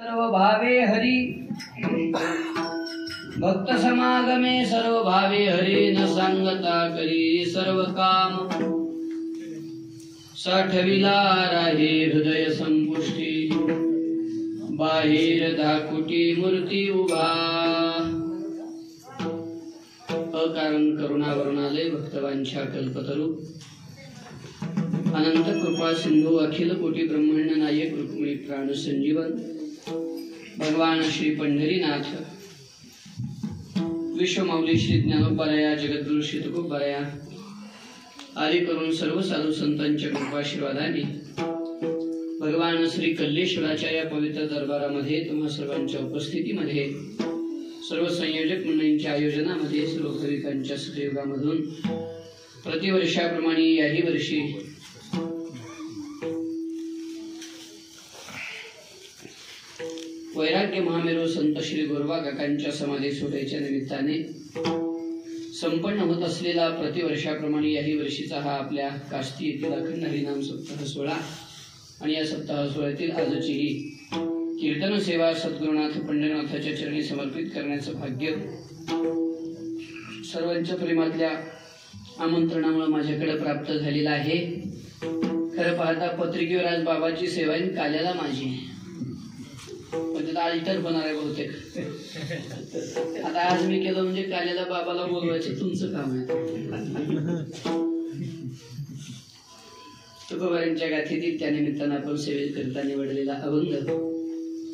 सर्व भावे हरी। भक्त समागमे सर्व भावे हरी न सांगता करी सर्व काम साठविला राहे हृदय संपुष्टी। बाहेर धाकुटी मूर्ती उभा। अकारण आले भक्तवांच्या कल्पतरू। अनंत कृपा सिंधू अखिल कोटी ब्रह्मांड नायक रुक्मिणी प्राण संजीवन। भगवान श्री पंढरीनाथ. विश्वमाऊली श्री ज्ञानोबराया जगद्गुरु श्री तुकोबराया आदी करून सर्व साधू संतांच्या कृपाशीर्वादाने भगवान श्री कल्लेश्वराच्या या पवित्र दरबारामध्ये तुम्हा सर्वांच्या उपस्थितीमध्ये सर्व संयोजक मंडळींच्या आयोजनामध्ये सर्व भाविकांच्या सहयोगामधून प्रतिवर्षाप्रमाणे याही वर्षी वैराग्य महामेरू संत श्री गोरबा काकांच्या समाधी सोहळ्याच्या निमित्ताने संपन्न होत असलेला प्रतिवर्षाप्रमाणे याही वर्षीचा हा आपल्या काष्टी येथील अखंड हरिनाम सप्ताह सोहळा आणि या सप्ताह सोहळ्यातील आजची ही कीर्तन सेवा सद्गुरुनाथ पंढरनाथाच्या चरणी समर्पित करण्याचं भाग्य सर्वांच्या प्रेमातल्या आमंत्रणामुळे माझ्याकडे प्राप्त झालेलं आहे. खरं पाहता पत्रिकेवर आज बाबाची सेवा काल्याला माझी आहे अल्टर आहे बहुतेक आता आज मी केलं म्हणजे काल्याला बाबाला बोलवायचं तुमचं काम आहे. तुकोबारांच्या गाथेतील त्या निमित्तानं आपण सेवेकरिता निवडलेला अभंग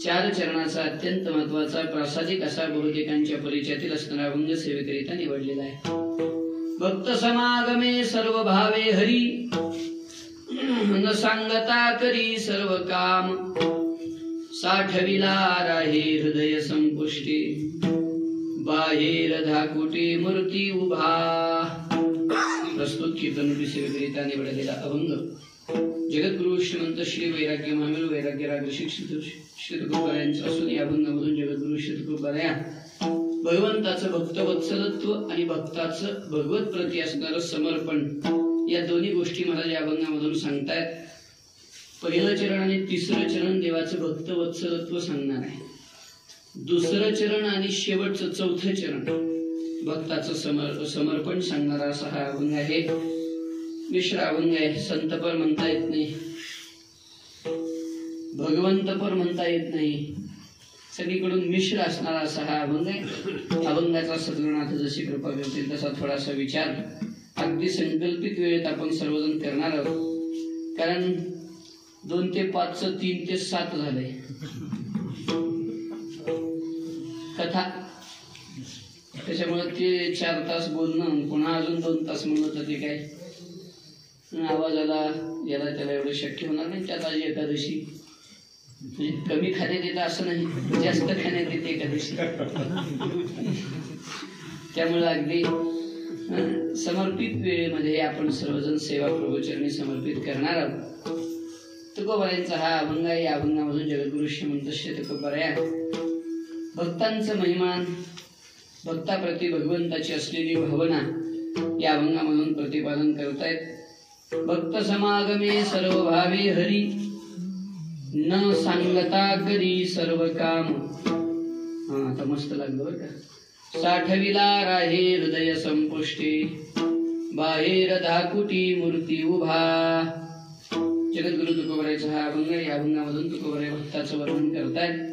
चार चरणाचा अत्यंत महत्त्वाचा प्रासादिक असा बहुतेकांच्या परिचयातील असणारा अभंग सेवेकरिता निवडलेला आहे. भक्त समागमे सर्व भावे हरी. न सांगता करी सर्व काम. साठविला राहे हृदय संपुष्टी. बाहेर धाकुटी मूर्ती उभा. प्रस्तुत कीर्तन सेवेकरिता निवडलेला अभंग. जगद्गुरु श्रीमंत श्री वैराग्य महामेल वैराग्य राग शिक्षित श्री तुकोबारायांचा असून या अभंगामधून जगद्गुरु श्री तुकोबाराया भगवंताचं भक्तवत्सलत्व आणि भक्ताचं भगवत प्रती असणारं समर्पण या दोन्ही गोष्टी मला या अभंगामधून सांगतायत. पहिलं चरण आणि तिसरं चरण देवाचं भक्तवत्सलत्व सांगणार आहे. दुसरं चरण आणि शेवटचं चौथं चरण भक्ताचं समर समर्पण सांगणारा असा हा अभंग आहे. मिश्र अभंग आहे. संतपर म्हणता येत नाही. भगवंतपर म्हणता येत नाही. सगळीकडून मिश्र असणारा असा हा अभंग आहे. अभंगाचा सद्गुणात जशी कृपा करतील तसा थोडासा विचार. अगदी संकल्पित वेळेत आपण सर्वजण करणार आहोत. कारण दोन ते पाच तीन ते सात झाले कथा. त्याच्यामुळे ते चार तास बोलणं पुन्हा अजून दोन तास म्हणत होते ते काय? आवाजाला याला त्याला एवढं शक्य होणार नाही त्यात आज एकादशी. म्हणजे कमी खाण्यात येतं असं नाही जास्त खाण्यात येते एकादशी. त्यामुळे अगदी समर्पित वेळेमध्ये आपण सर्वजण सेवा प्रभूचरणी समर्पित करणार आहोत. तुकोबाईचा हा अभंग आहे. या अभंगामधून जगद्गुरु श्रीमंत श्री तुकोबाराया भक्तांचं महिमान भक्ताप्रती भगवंताची असलेली भावना या अभंगामधून प्रतिपादन करतायत. भक्त समागमे सर्व भावे हरी न सांगता करी सर्व काम. हा आता मस्त लागलं बरं का. साठविला राहे हृदय संपुष्टी बाहेर धाकुटी मूर्ती उभा. जगद्गुरु तुकोबरायचा हा अभंग आहे. या अभंगामधून तुकोबराय भक्ताचं वर्णन करतायत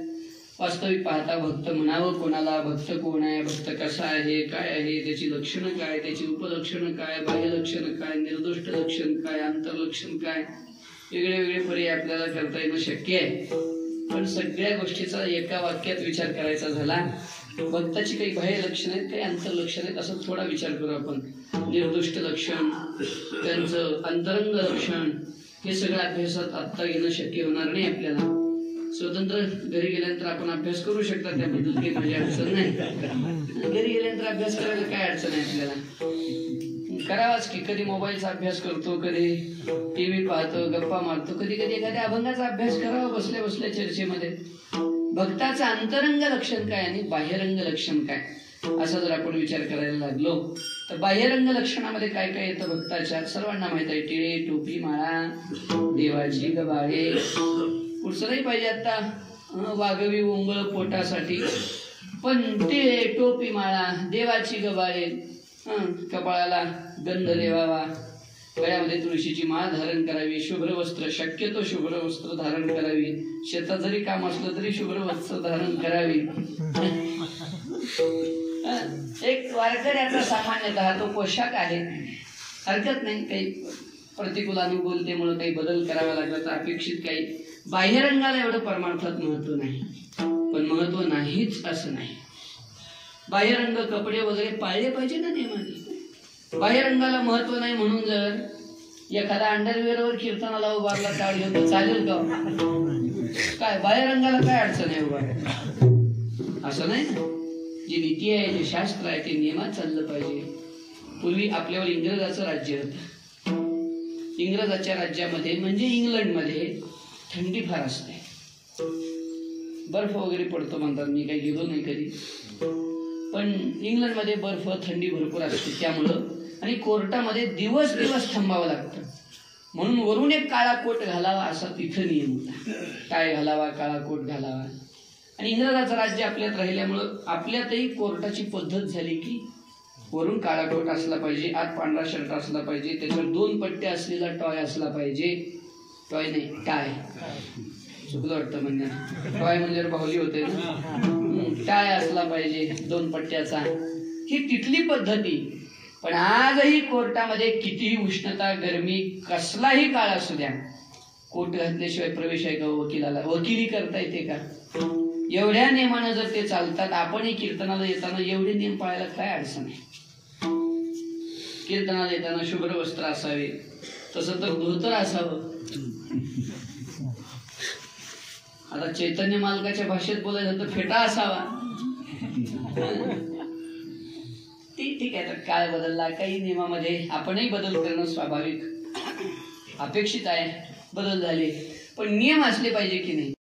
वास्तविक पाहता भक्त म्हणावं कोणाला भक्त कोण आहे भक्त कसा आहे काय आहे त्याची लक्षणं काय त्याची उपलक्षणं काय बाह्य लक्षणं काय निर्दोष्ट लक्षण काय आंतरलक्षण काय वेगळे वेगळे पर्याय आपल्याला करता येणं शक्य आहे पण सगळ्या गोष्टीचा एका वाक्यात विचार करायचा झाला भक्ताची काही बाह्य लक्षण आहेत काही अंतर्लक्षण आहेत असा थोडा विचार करू आपण निर्दुष्ट लक्षण त्यांचं अंतरंग लक्षण हे सगळं अभ्यासात आत्ता घेणं शक्य होणार नाही आपल्याला. स्वतंत्र घरी गेल्यानंतर आपण अभ्यास करू शकता त्याबद्दल काही माझी अडचण नाही. घरी गेल्यानंतर अभ्यास करायला काय अडचण आहे आपल्याला? करावाच की कधी मोबाईलचा अभ्यास करतो कधी टीव्ही पाहतो गप्पा मारतो कधी कधी एखाद्या अभंगाचा अभ्यास करावा बसल्या बसल्या चर्चेमध्ये. भक्ताचं अंतरंग लक्षण काय आणि बाह्यरंग लक्षण काय? असा जर आपण विचार करायला लागलो तर बाह्यरंग लक्षणामध्ये काय काय येतं भक्ताच्या? सर्वांना माहीत आहे टिळे टोपी माळा देवाची गबाळे. पुढचं नाही पाहिजे आता वाघवी ओंगळ पोटासाठी. पण ते टोपी माळा देवाची गबाळे कपाळाला गंध देवावा. गळ्यामध्ये तुळशीची माळ धारण करावी शुभ्र वस्त्र शक्यतो शुभ्र वस्त्र धारण करावी. शेतात जरी काम असलं तरी शुभ्र वस्त्र धारण करावी. एक वारकऱ्याचा सामान्यतः तो पोशाख आहे. हरकत नाही काही प्रतिकूल अनुकूलतेमुळे काही बदल करावा लागला तर अपेक्षित काही बाह्यरंगाला एवढं परमार्थात महत्त्व नाही. पण महत्त्व नाहीच असं नाही. बाह्यरंग कपडे वगैरे पाळले पाहिजे ना नियमाने बाह्यरंगाला महत्त्व नाही म्हणून जर एखादा अंडरवेअरवर कीर्तनाला उभारला टाळ घेऊन चालेल का? काय बाह्यरंगाला काय अडचण आहे उभार असं नाही? ना जी नीती आहे जे शास्त्र आहे ते नियमात चाललं पाहिजे. पूर्वी आपल्यावर इंग्रजाचं राज्य होतं. इंग्रजाच्या राज्यामध्ये म्हणजे इंग्लंडमध्ये थंडी फार असते. बर्फ वगैरे पडतो म्हणतात मी काही गेलो नाही कधी. पण इंग्लंडमध्ये बर्फ थंडी भरपूर असते त्यामुळं. आणि कोर्टामध्ये दिवस दिवस थांबावं लागतं. म्हणून वरून एक काळा कोट घालावा असा तिथं नियम होता. काय घालावा काळा कोट घालावा. आणि इंग्रजाचं राज्य आपल्यात राहिल्यामुळं आपल्यातही कोर्टाची पद्धत झाली की वरून काळा कोट असला पाहिजे आत पांढरा शर्ट असला पाहिजे त्याच्यावर दोन पट्ट्या असलेला टॉय असला पाहिजे. टॉय नाही टाय. चुकलं वाटतं म्हणजे टॉय म्हणजे बाहुली होते ना? टाय असला पाहिजे दोन पट्ट्याचा. ही तिथली पद्धती. पण आजही कोर्टामध्ये कितीही उष्णता गरमी कसलाही काळ असू द्या कोर्ट घातल्याशिवाय प्रवेश आहे का? वकिलाला वकिली करता येते का? एवढ्या नियमानं जर ते चालतात आपणही कीर्तनाला येताना एवढे नियम पाळायला काय अडचण आहे? कीर्तनाला येताना शुभ्र वस्त्र असावे तसं तर धोतर असावं. आता चैतन्य मालकाच्या भाषेत बोलायचं तर फेटा असावा. ठीक ठीक आहे तर काय बदलला. काही नियमामध्ये आपणही बदल करणं स्वाभाविक. अपेक्षित आहे बदल झाले. पण नियम असले पाहिजे की नाही?